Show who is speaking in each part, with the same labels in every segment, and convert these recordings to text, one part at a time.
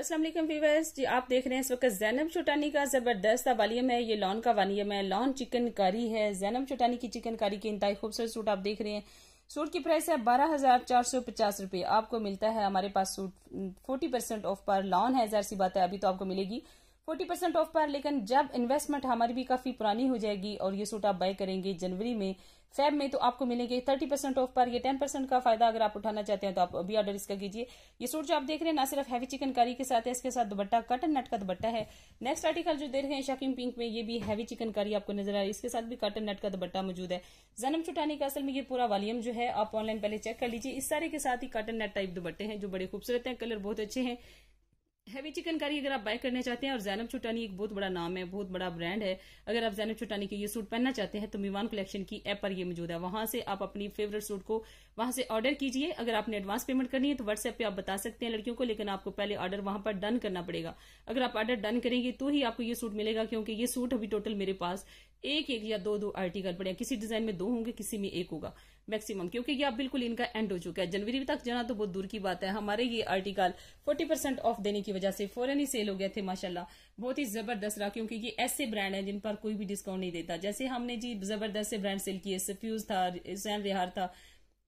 Speaker 1: अस्सलाम वालेकुम व्यूवर्स जी, आप देख रहे हैं इस वक्त जैनब चुटानी का ज़बरदस्त वालियम है ये लॉन का वालियम है लॉन चिकन कारी है। जैनब चुटानी की चिकन कारी के इंतई खूबसूरत सूट आप देख रहे हैं। सूट की प्राइस है बारह हज़ार चार सौ पचास रुपये आपको मिलता है हमारे पास सूट फोर्टी परसेंट ऑफ़ पर। लॉन है, जहर सी बात है, अभी तो आपको मिलेगी। फोर्टी परसेंट ऑफ़ पर, लेकिन जब इन्वेस्टमेंट हमारी भी काफ़ी पुरानी हो जाएगी और ये सूट आप बाय करेंगे जनवरी में फैब में तो आपको मिलेंगे थर्टी परसेंट ऑफ़ पर। ये टेन परसेंट का फ़ायदा अगर आप उठाना चाहते हैं तो आप अभी ऑर्डर इसका कीजिए। ये सूट जो आप देख रहे हैं, ना सिर्फ़ हैवी चिकन कारी के साथ है, इसके साथ दुबट्टा कटन नट का दुबट्टा है। नेक्स्ट आर्टिकल जो देख रहे हैं शॉकिंग पिंक में, ये भी हैवी चिकन कारी आपको नज़र आ रही है। इसके साथ भी कटन नट का दुबट्टा मौजूद है। जन्म चुटाने का असल में ये पूरा वॉल्यूम जो है, आप ऑनलाइन पहले चेक कर लीजिए। इस सारे के साथ ही कटन नट टाइप दुबट्टे हैं, जो बड़े खूबसूरत हैं कलर बहुत अच्छे हैं। हैवी चिकन कारी अगर आप बाय करना चाहते हैं, और जैनब छुटानी एक बहुत बड़ा नाम है, बहुत बड़ा ब्रांड है, अगर आप जैनब छुटानी के ये सूट पहनना चाहते हैं तो मीवान कलेक्शन की ऐप पर ये मौजूद है। वहाँ से आप अपनी फेवरेट सूट को वहाँ से ऑर्डर कीजिए। अगर आपने एडवांस पेमेंट करनी है तो व्हाट्सएप पे आप बता सकते हैं लड़कियों को, लेकिन आपको पहले ऑर्डर वहाँ पर डन करना पड़ेगा। अगर आप ऑर्डर डन करेंगे तो ही आपको ये सूट मिलेगा, क्योंकि ये सूट अभी टोटल मेरे पास एक एक या दो दो आर्टिकल पड़े किसी डिज़ाइन में दो होंगे, किसी में एक होगा मैक्सिमम क्योंकि ये अब बिल्कुल इनका एंड हो चुका है। जनवरी तक जाना तो बहुत दूर की बात है। हमारे ये आर्टिकल 40 परसेंट ऑफ़ देने की वजह से फ़ौरन ही सेल हो गए थे, माशाल्लाह। बहुत ही ज़बरदस्त रहा, क्योंकि ये ऐसे ब्रांड है जिन पर कोई भी डिस्काउंट नहीं देता। जैसे हमने जी ज़बरदस्त से ब्रांड सेल किए सफ्यूज था जैन रिहार था,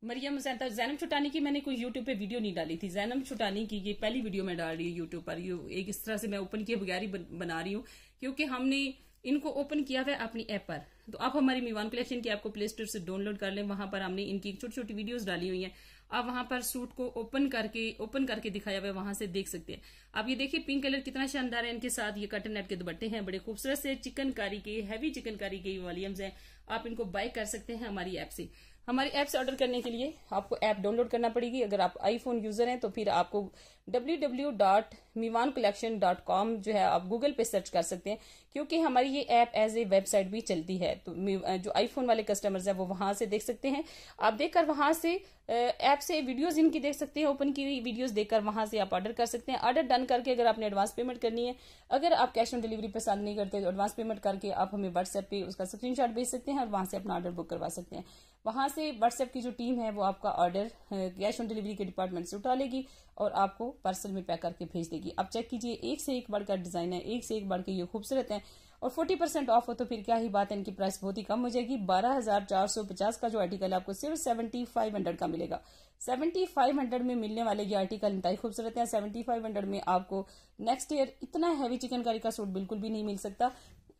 Speaker 1: मरियम हुसैन था। जैनम छुटानी की मैंने कोई यूट्यूब पे वीडियो नहीं डाली थी। जैनम छुटानी की ये पहली वीडियो मैं डाल रही हूँ यूट्यूब पर। एक इस तरह से मैं ओपन किए बगैर ही बना रही हूँ, क्योंकि हमने इनको ओपन किया हुआ है अपनी ऐप पर। तो आप हमारी मीवान कलेक्शन की आपको प्ले स्टोर से डाउनलोड कर लें। वहाँ पर हमने इनकी छोटी छोटी वीडियोस डाली हुई हैं। आप वहाँ पर सूट को ओपन करके ओपन करके दिखाया हुआ है, वहाँ से देख सकते हैं। आप ये देखिए पिंक कलर कितना शानदार है। इनके साथ ये कटन नेट के दुपट्टे हैं, बड़े खूबसूरत से चिकनकारी के हैवी चिकनकारी के वॉल्यूम्स हैं। आप इनको बाय कर सकते हैं हमारी ऐप से। हमारी ऐप से ऑर्डर करने के लिए आपको ऐप डाउनलोड करना पड़ेगी। अगर आप आईफोन यूज़र हैं तो फिर आपको www.miwancollection.com जो है, आप गूगल पे सर्च कर सकते हैं, क्योंकि हमारी ये ऐप एज ए वेबसाइट भी चलती है। तो जो आईफोन वाले कस्टमर्स हैं, वो वहाँ से देख सकते हैं। आप देखकर वहाँ से ऐप से वीडियोस इनकी देख सकते हैं ओपन की हुई वीडियोस देखकर वहाँ से आप ऑर्डर कर सकते हैं। ऑर्डर डन करके अगर आपने एडवांस पेमेंट करनी है, अगर आप कैश ऑन डिलीवरी पसंद नहीं करते तो एडवांस पेमेंट करके आप हमें व्हाट्सएप पे उसका स्क्रीनशॉट भेज सकते हैं और वहाँ से अपना ऑर्डर बुक करवा सकते हैं। वहाँ से व्हाट्सएप की जो टीम है, वो आपका ऑर्डर कैश ऑन डिलीवरी के डिपार्टमेंट से उठा लेगी और आपको पार्सल में पैक करके भेज देगी। अब चेक कीजिए, एक से एक बढ़कर डिज़ाइन है एक से एक बढ़ के ये खूबसूरत है। और 40 परसेंट ऑफ़ हो तो फिर क्या ही बात है, इनकी प्राइस बहुत ही कम हो जाएगी। बारह हज़ार चार सौ पचास का जो आर्टिकल आपको सिर्फ़ सेवेंटी फाइव हंड्रेड का मिलेगा। सेवेंटी फाइव हंड्रेड में मिलने वाले ये आर्टिकल इंतई खूबसूरत है। सेवेंटी फाइव हंड्रेड में आपको नेक्स्ट ईयर इतना हैवी चिकन करी का सूट बिल्कुल भी नहीं मिल सकता।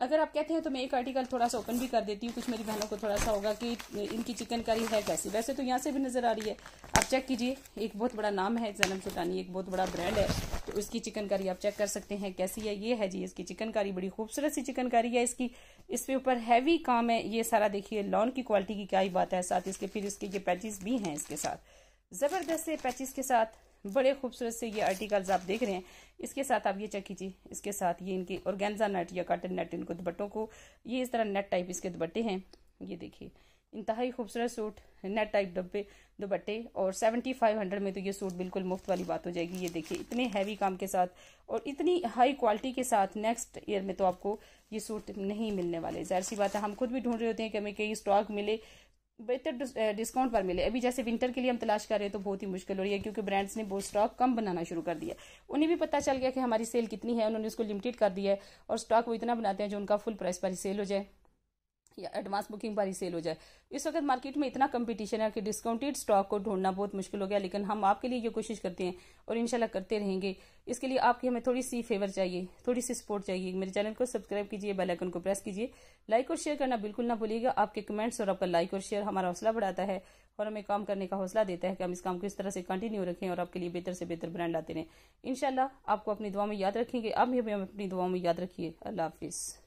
Speaker 1: अगर आप कहते हैं तो मैं एक आर्टिकल थोड़ा सा ओपन भी कर देती हूँ, कुछ मेरी बहनों को थोड़ा सा होगा कि इनकी चिकन करी है कैसी। वैसे तो यहाँ से भी नज़र आ रही है। आप चेक कीजिए, एक बहुत बड़ा नाम है, जन्म सुल्तानी, एक बहुत बड़ा ब्रांड है तो इसकी चिकन करी आप चेक कर सकते हैं, कैसी है, ये है जी इसकी चिकन करी बड़ी खूबसूरत सी चिकन करी है इसकी। इसके ऊपर हैवी काम है, ये सारा देखिए लॉन की क्वालिटी की क्या ही बात है, साथ इसके, फिर इसके ये पैचिस भी हैं इसके साथ। ज़बरदस्त से पैचिस के साथ। बड़े खूबसूरत से ये आर्टिकल्स आप देख रहे हैं। इसके साथ आप ये चेक कीजिए। इसके साथ ये इनके ऑर्गेन्जा नेट या कॉटन नेट इनको दुपट्टों को, ये इस तरह नेट टाइप इसके दुपट्टे हैं। ये देखिए, इंतहाई खूबसूरत सूट नेट टाइप डब्बे, दुपट्टे और सेवेंटी फाइव हंड्रेड में तो ये सूट बिल्कुल मुफ़्त वाली बात हो जाएगी। ये देखिए, इतने हैवी काम के साथ और इतनी हाई क्वालिटी के साथ नेक्स्ट ईयर में तो आपको ये सूट नहीं मिलने वाले। ज़ाहिर सी बात है, हम खुद भी ढूंढ रहे होते हैं कि हमें कई स्टॉक मिले बेहतर डिस्काउंट पर मिले। अभी जैसे विंटर के लिए हम तलाश कर रहे हैं तो बहुत ही मुश्किल हो रही है क्योंकि ब्रांड्स ने बहुत स्टॉक कम बनाना शुरू कर दिया। उन्हें भी पता चल गया कि हमारी सेल कितनी है, उन्होंने उसको लिमिटेड कर दिया है और स्टॉक वो इतना बनाते हैं जो उनका फुल प्राइस पर ही सेल हो जाए। या एडवांस बुकिंग पर ही सेल हो जाए। इस वक्त मार्केट में इतना कंपटीशन है कि डिस्काउंटेड स्टॉक को ढूंढना बहुत मुश्किल हो गया, लेकिन हम आपके लिए ये कोशिश करते हैं और इनशाला करते रहेंगे। इसके लिए आपकी हमें थोड़ी सी फेवर चाहिए, थोड़ी सी सपोर्ट चाहिए। मेरे चैनल को सब्सक्राइब कीजिए बेल आइकन को प्रेस कीजिए। लाइक और शेयर करना बिल्कुल ना भूलिएगा। आपके कमेंट्स और आपका लाइक और शेयर हमारा हौसला बढ़ाता है और हमें काम करने का हौसला देता है कि हम इस काम को इस तरह से कंटिन्यू रखें और आपके लिए बेहतर से बेहतर ब्रांड आते रहें। इनशाला आपको अपनी दुआ में याद रखेंगे। आप भी हमें अपनी दुआ में याद रखिए। अल्लाह हाफिज़।